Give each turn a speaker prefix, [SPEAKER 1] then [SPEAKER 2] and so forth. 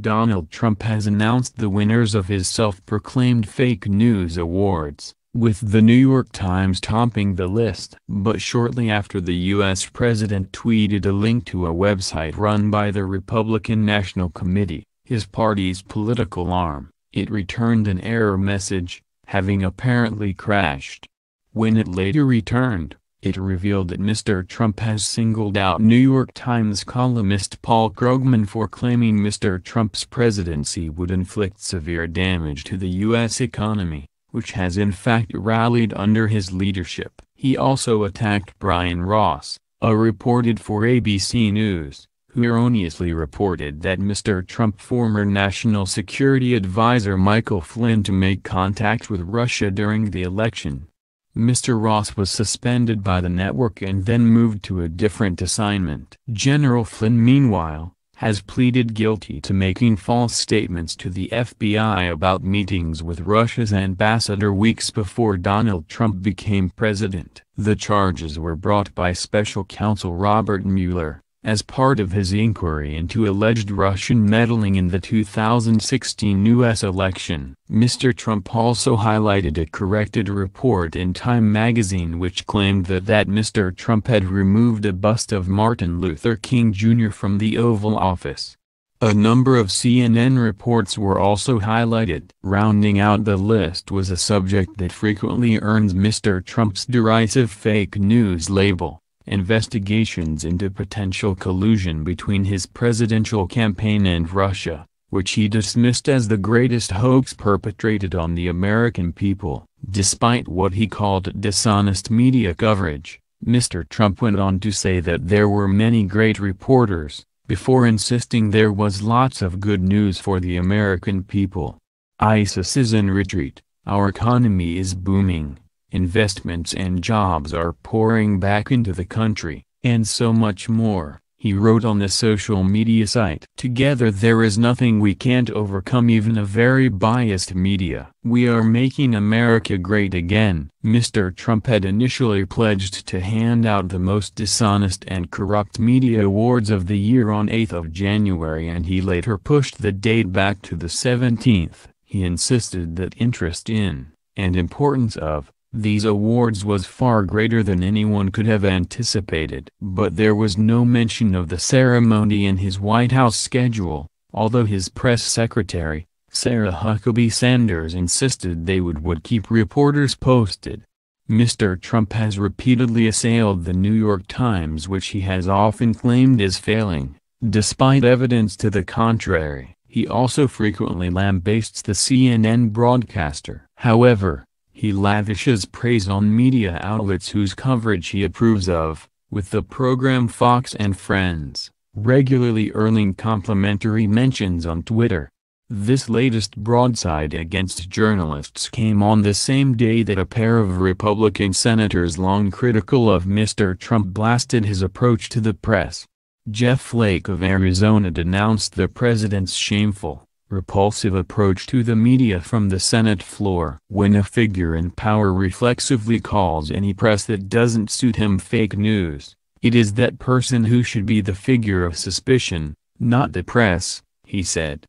[SPEAKER 1] Donald Trump has announced the winners of his self-proclaimed fake news awards, with the New York Times topping the list. But shortly after the U.S. president tweeted a link to a website run by the Republican National Committee, his party's political arm, it returned an error message, having apparently crashed. When it later returned, it revealed that Mr. Trump has singled out New York Times columnist Paul Krugman for claiming Mr. Trump's presidency would inflict severe damage to the U.S. economy, which has in fact rallied under his leadership. He also attacked Brian Ross, a reported for ABC News, who erroneously reported that Mr. Trump former National Security Advisor Michael Flynn to make contact with Russia during the election. Mr. Ross was suspended by the network and then moved to a different assignment. General Flynn meanwhile, has pleaded guilty to making false statements to the FBI about meetings with Russia's ambassador weeks before Donald Trump became president. The charges were brought by special counsel Robert Mueller, as part of his inquiry into alleged Russian meddling in the 2016 U.S. election. Mr. Trump also highlighted a corrected report in Time magazine which claimed that that Mr. Trump had removed a bust of Martin Luther King Jr. from the Oval Office. A number of CNN reports were also highlighted. Rounding out the list was a subject that frequently earns Mr. Trump's derisive fake news label investigations into potential collusion between his presidential campaign and Russia, which he dismissed as the greatest hoax perpetrated on the American people. Despite what he called dishonest media coverage, Mr. Trump went on to say that there were many great reporters, before insisting there was lots of good news for the American people. ISIS is in retreat, our economy is booming, investments and jobs are pouring back into the country, and so much more, he wrote on the social media site. Together there is nothing we can't overcome even a very biased media. We are making America great again. Mr. Trump had initially pledged to hand out the most dishonest and corrupt media awards of the year on 8th of January and he later pushed the date back to the 17th. He insisted that interest in, and importance of, these awards was far greater than anyone could have anticipated. But there was no mention of the ceremony in his White House schedule, although his press secretary, Sarah Huckabee Sanders insisted they would, would keep reporters posted. Mr. Trump has repeatedly assailed the New York Times which he has often claimed is failing, despite evidence to the contrary. He also frequently lambastes the CNN broadcaster. However, he lavishes praise on media outlets whose coverage he approves of, with the program Fox and Friends, regularly earning complimentary mentions on Twitter. This latest broadside against journalists came on the same day that a pair of Republican senators long critical of Mr. Trump blasted his approach to the press. Jeff Flake of Arizona denounced the president's shameful, repulsive approach to the media from the Senate floor. When a figure in power reflexively calls any press that doesn't suit him fake news, it is that person who should be the figure of suspicion, not the press, he said.